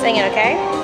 Sing it, okay?